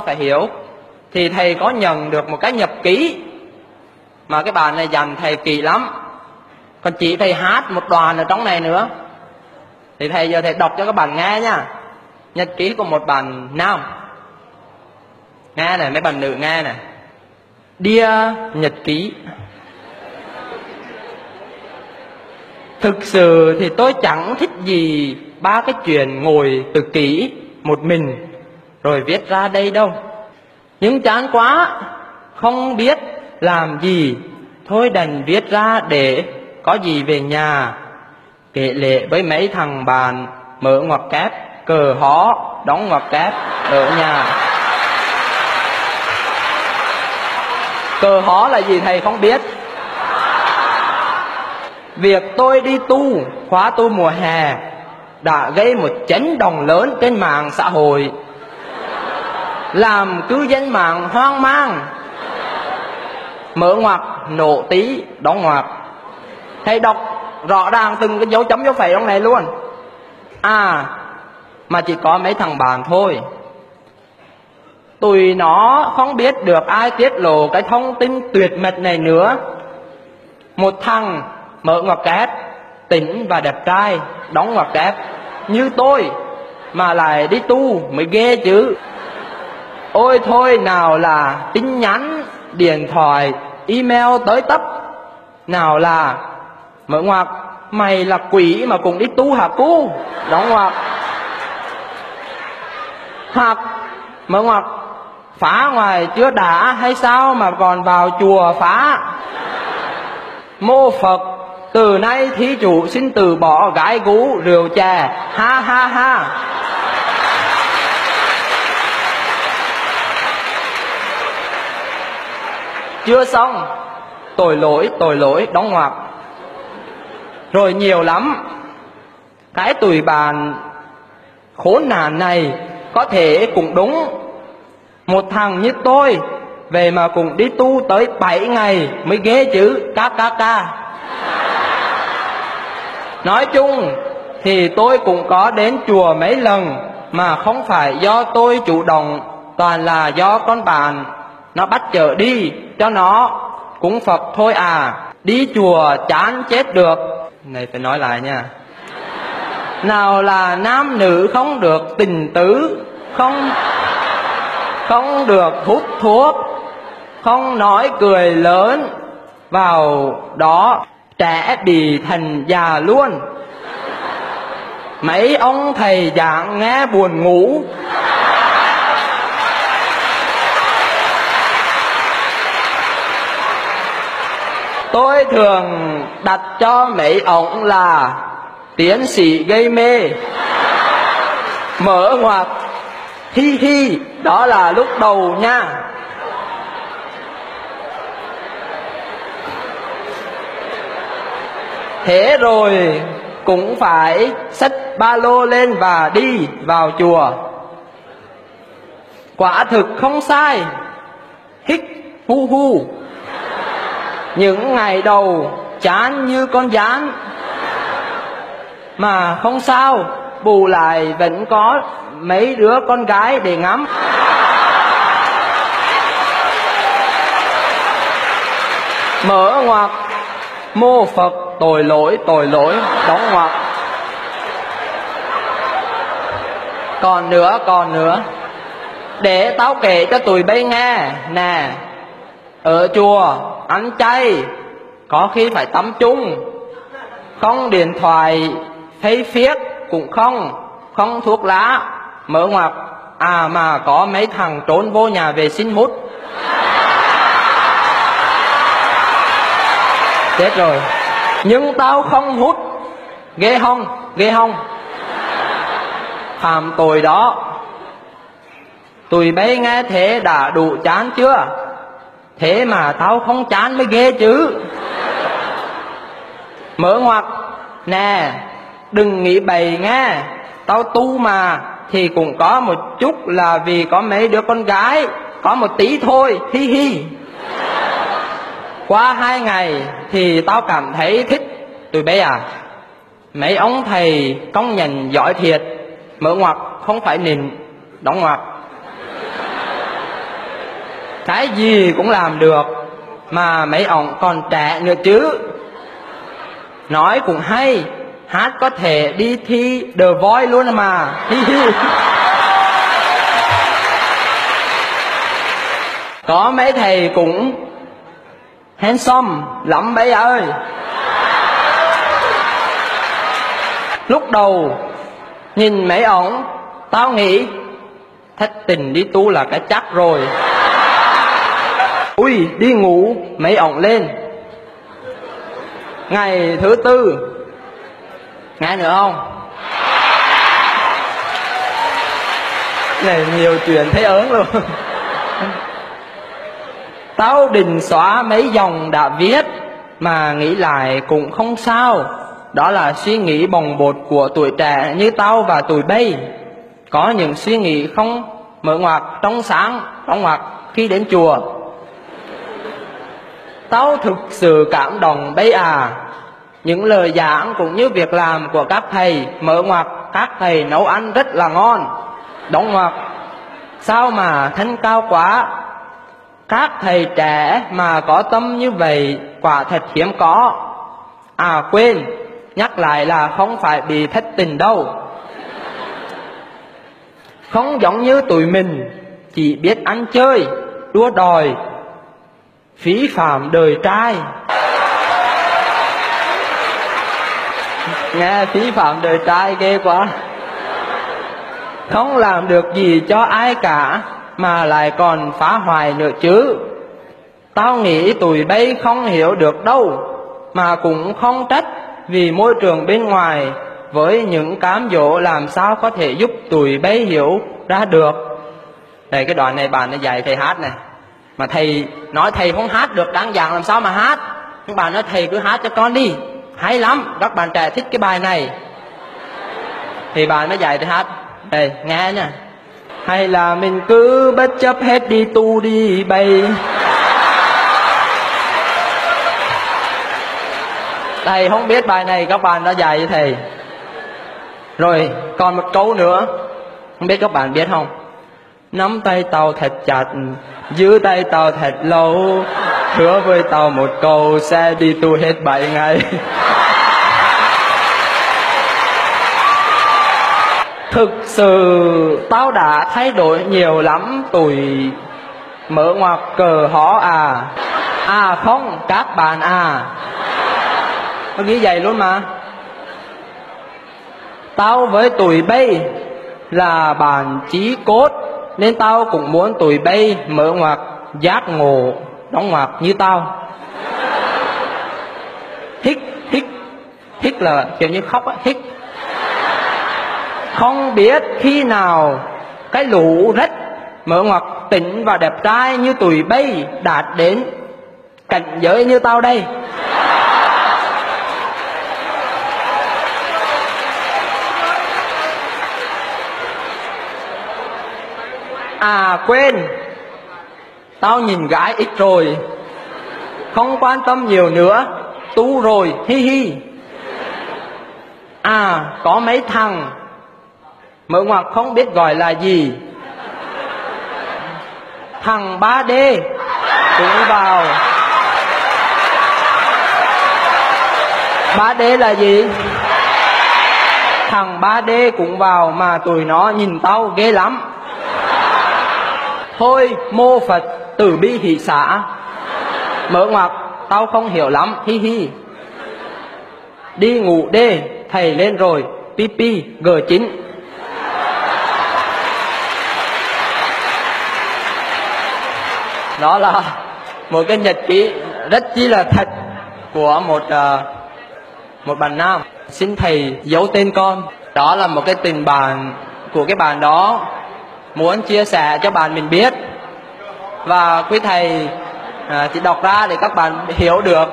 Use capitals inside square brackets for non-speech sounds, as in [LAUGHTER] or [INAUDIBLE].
phải hiểu, thì thầy có nhận được một cái nhập ký mà cái bài này dành thầy kỳ lắm. Còn chỉ thầy hát một đoàn ở trong này nữa. Thì thầy giờ thầy đọc cho các bạn nghe nha. Nhật ký của một bạn nam. Nghe này, mấy bạn nữ nghe này. Dear nhật ký, Thực sự thì tôi chẳng thích gì ba cái chuyện ngồi tự kỷ một mình rồi viết ra đây đâu. Nhưng chán quá, không biết làm gì, thôi đành viết ra để có gì về nhà. Kể lệ với mấy thằng bạn mở ngoặc kép, cờ hó, đóng ngoặc kép ở nhà. Cờ hó là gì thầy không biết Việc tôi đi tu, khóa tu mùa hè đã gây một chấn động lớn trên mạng xã hội làm cư dân mạng hoang mang. Mở ngoặc, nổ tí, đóng ngoặc. Thầy đọc rõ ràng từng cái dấu chấm dấu phẩy trong này luôn. À mà chỉ có mấy thằng bạn thôi. Tụi nó không biết được ai tiết lộ cái thông tin tuyệt mật này nữa. Một thằng mở ngoặc kép, tỉnh và đẹp trai, đóng ngoặc kép như tôi, mà lại đi tu mới ghê chứ ôi thôi nào là tin nhắn, điện thoại, email tới tấp. Nào là, mở ngoặc, mày là quỷ mà cũng đi tu hả cu. Đóng ngoặc. Hoặc mở ngoặc, phá ngoài chưa đã hay sao mà còn vào chùa phá? Mô phật, từ nay thí chủ xin từ bỏ gái gú rượu chè. Ha ha ha. Chưa xong. Tội lỗi tội lỗi, đóng ngoặc. Rồi nhiều lắm. Cái tùy bàn khốn nạn này có thể cũng đúng. Một thằng như tôi, về mà cũng đi tu tới 7 ngày mới ghê chữ ca ca ca. Nói chung thì tôi cũng có đến chùa mấy lần mà không phải do tôi chủ động, toàn là do con bạn nó bắt chở đi, cho nó cúng phật thôi à. Đi chùa chán chết được. Này, phải nói lại nha. Nào là nam nữ không được tình tứ, không không được hút thuốc, không nói cười lớn, vào đó trẻ bị thành già luôn. Mấy ông thầy giảng nghe buồn ngủ. Tôi thường đặt cho mấy ông là tiến sĩ gây mê. Mở ngoặc. Hi hi, đó là lúc đầu nha. Thế rồi cũng phải xách ba lô lên và đi vào chùa. Quả thực không sai. Hít hu hu những ngày đầu, chán như con gián. Mà không sao, bù lại vẫn có mấy đứa con gái để ngắm. Mở ngoặc, mô phật tội lỗi tội lỗi, đóng ngoặc. Còn nữa còn nữa. Để tao kể cho tụi bay nghe, nè. Ở chùa ăn chay, có khi phải tắm chung. Không điện thoại, thấy phiết cũng không không thuốc lá. Mở ngoặc à mà có mấy thằng trốn vô nhà vệ sinh hút chết rồi. Nhưng tao không hút. Ghê không? Ghê không? Phạm tội đó. Tụi bay nghe thế đã đủ chán chưa? Thế mà tao không chán mới ghê chứ. Mở ngoặt nè, đừng nghĩ bậy nghe. Tao tu mà, thì cũng có một chút là vì có mấy đứa con gái, có một tí thôi, hi hi. Qua hai ngày thì tao cảm thấy thích. Tụi bé à mấy ông thầy công nhận giỏi thiệt. Mở ngoặt không phải nịnh, đóng ngoặc cái gì cũng làm được, mà mấy ông còn trẻ nữa chứ. Nói cũng hay, hát có thể đi thi The Voice luôn mà. [LAUGHS] Có mấy thầy cũng handsome lắm bây ơi. Lúc đầu, nhìn mấy ổng tao nghĩ, thất tình đi tu là cái chắc rồi ui, đi ngủ, mấy ổng lên. Ngày thứ tư. Nghe nữa không? Này, nhiều chuyện thấy ớn luôn. Tao định xóa mấy dòng đã viết, mà nghĩ lại cũng không sao. Đó là suy nghĩ bồng bột của tuổi trẻ như tao và tuổi bây có những suy nghĩ không mở ngoặt trong sáng, trong ngoặt khi đến chùa tao thực sự cảm động bây à. Những lời giảng cũng như việc làm của các thầy, mở ngoặc, các thầy nấu ăn rất là ngon. Đóng ngoặc, sao mà thanh cao quá? Các thầy trẻ mà có tâm như vậy, quả thật hiếm có. À quên, nhắc lại là không phải bị thất tình đâu. Không giống như tụi mình, chỉ biết ăn chơi, đua đòi phí phạm đời trai. Nghe phí phạm đời trai ghê quá. Không làm được gì cho ai cả, mà lại còn phá hoại nữa chứ. Tao nghĩ tụi bay không hiểu được đâu, mà cũng không trách vì môi trường bên ngoài với những cám dỗ làm sao có thể giúp tụi bay hiểu ra được. Đây, cái đoạn này bạn đã dạy thầy hát này mà thầy nói thầy không hát được, đáng giảng làm sao mà hát? Các bạn nói, thầy cứ hát cho con đi. Hay lắm, các bạn trẻ thích cái bài này. Thì bạn mới dạy thì hát. Đây nghe nha. Hay là mình cứ bất chấp hết đi, tu đi bay thầy không biết bài này, các bạn đã dạy với thầy. Rồi, còn một câu nữa. Không biết các bạn biết không? Nắm tay tao thật chặt giữ tay tao thật lâu, hứa với tao một câu, sẽ đi tu hết bảy ngày. Thực sự, tao đã thay đổi nhiều lắm tuổi mở ngoặc cờ hó à. À không, các bạn à. Nó ghi vậy luôn mà. Tao với tuổi bay là bạn chí cốt nên tao cũng muốn tuổi bay mở ngoặc giác ngộ, đóng ngoặc như tao. Hít hít hít là kiểu như khóc á hít không biết khi nào cái lũ rách, mở ngoặc tỉnh và đẹp trai như tuổi bay đạt đến cảnh giới như tao đây. À quên. Tao nhìn gái ít rồi. Không quan tâm nhiều nữa. Tu rồi, hi hi. À có mấy thằng. Mở ngoặc không biết gọi là gì. Thằng 3D cũng vào. 3D là gì? Thằng 3D cũng vào mà tụi nó nhìn tao ghê lắm thôi mô phật từ bi hỷ xã mở ngoặc tao không hiểu lắm hi hi. Đi ngủ đê thầy lên rồi pp g 9 đó là một cái nhật ký rất chi là thật của một uh, một bạn nam. Xin thầy giấu tên con. Đó là một cái tình bạn của cái bạn đó muốn chia sẻ cho bạn mình biết. Và quý thầy à, chỉ đọc ra để các bạn hiểu được.